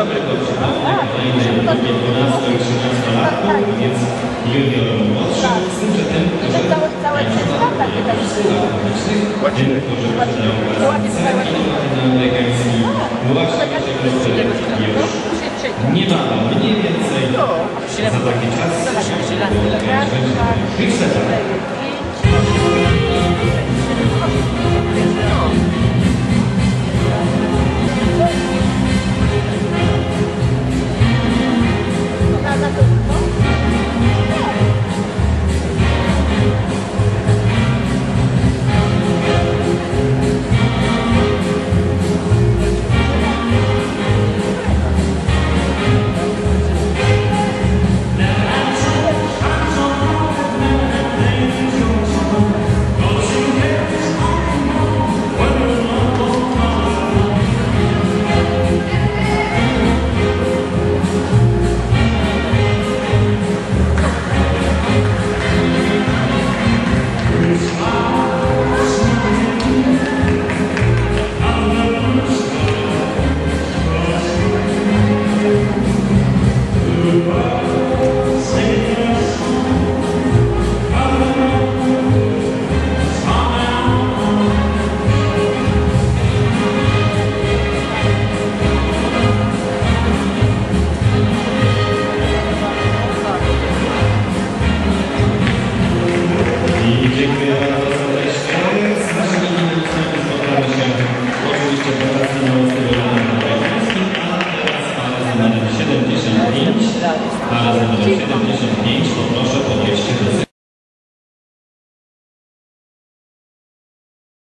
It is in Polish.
Dobrego dobry godzina, pamiętajmy, 15-13 latków, więc juniorom młodszym, że ten, którzy ten, którzy posiadają własne na legacji właśnie w tego już nie ma mniej więcej za taki czas, tak, tak. myślę, że Na, na to, Z naszymi finalistami spotkamy się oczywiście w relacji na Ostrowieckim, a teraz para z numerem 75. Para z numerem 75 poproszę do